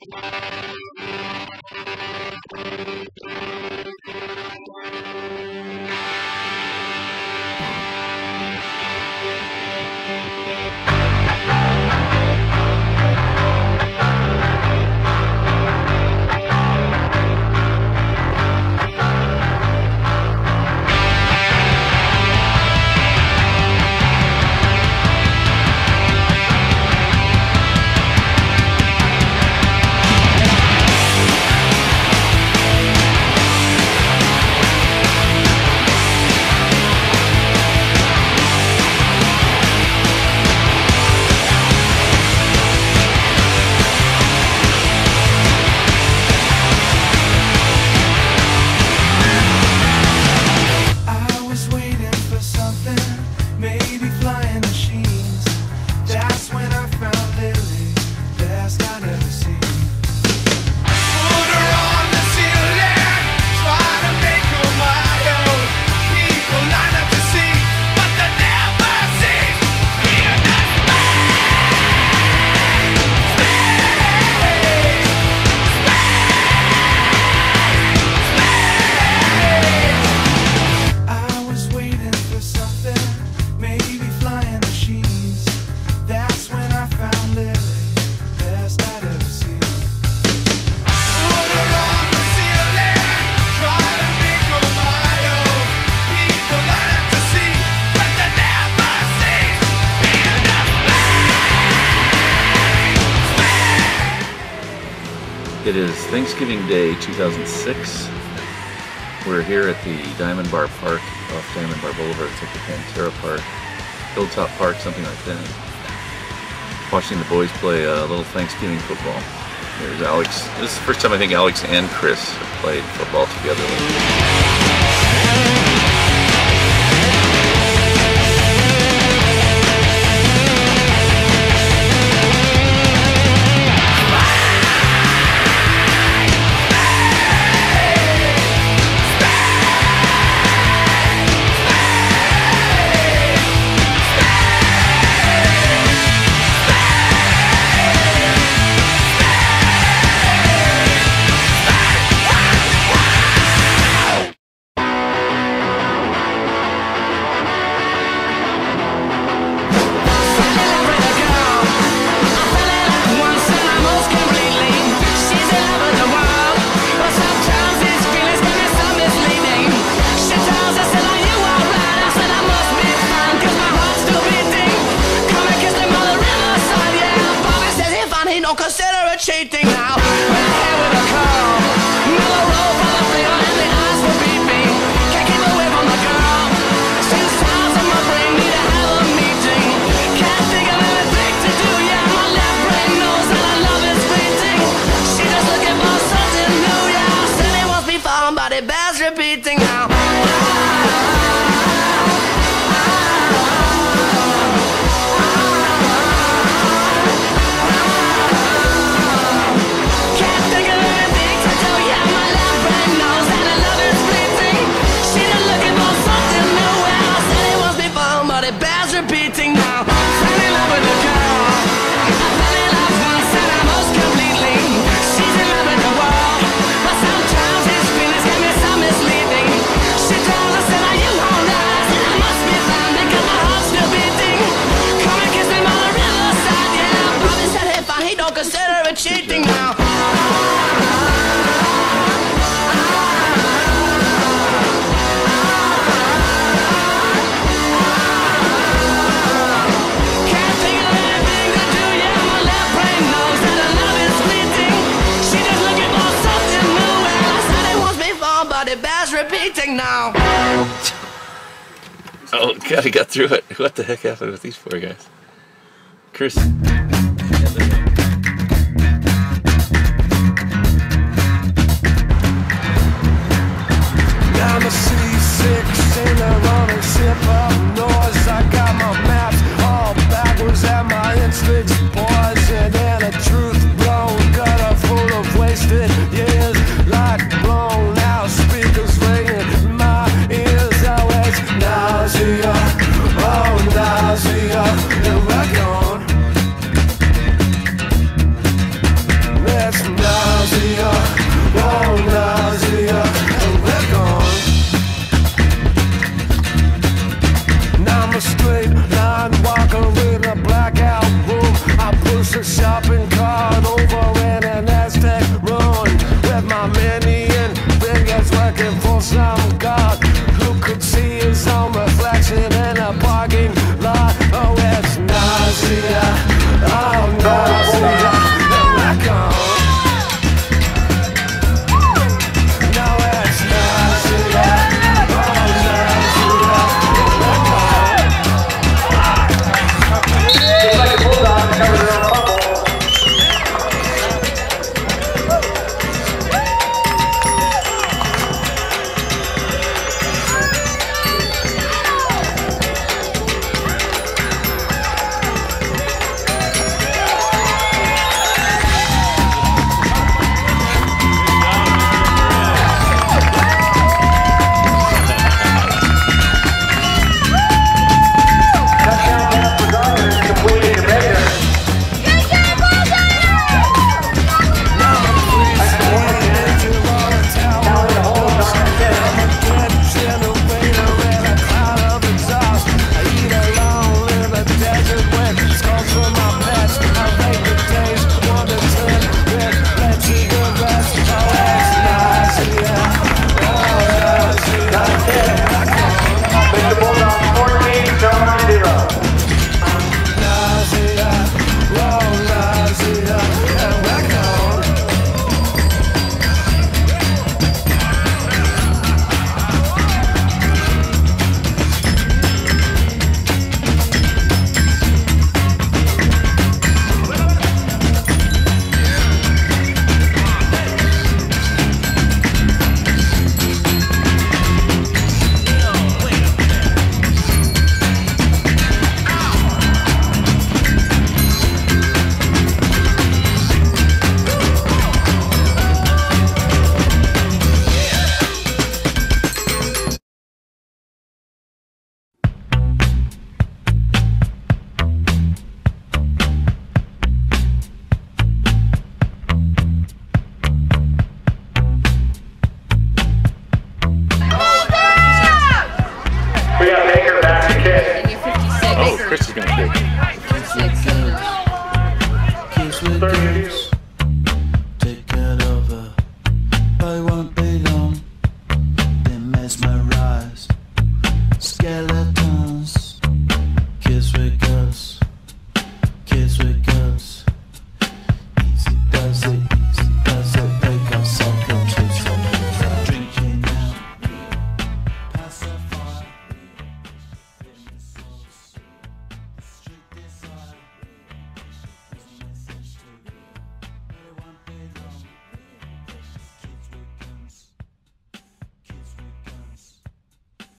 Thank you. It is Thanksgiving Day 2006. We're here at the Diamond Bar Park off Diamond Bar Boulevard. It's like the Pantera Park, Hilltop Park, something like that. Watching the boys play a uh, little Thanksgiving football. There's Alex. This is the first time I think Alex and Chris have played football together. thing now. Oh god, I got through it. What the heck happened with these four guys? Chris. instincts. A shopping cart Chris is gonna. Kiss with over. I won't be long. They mesmerize. Skeleton.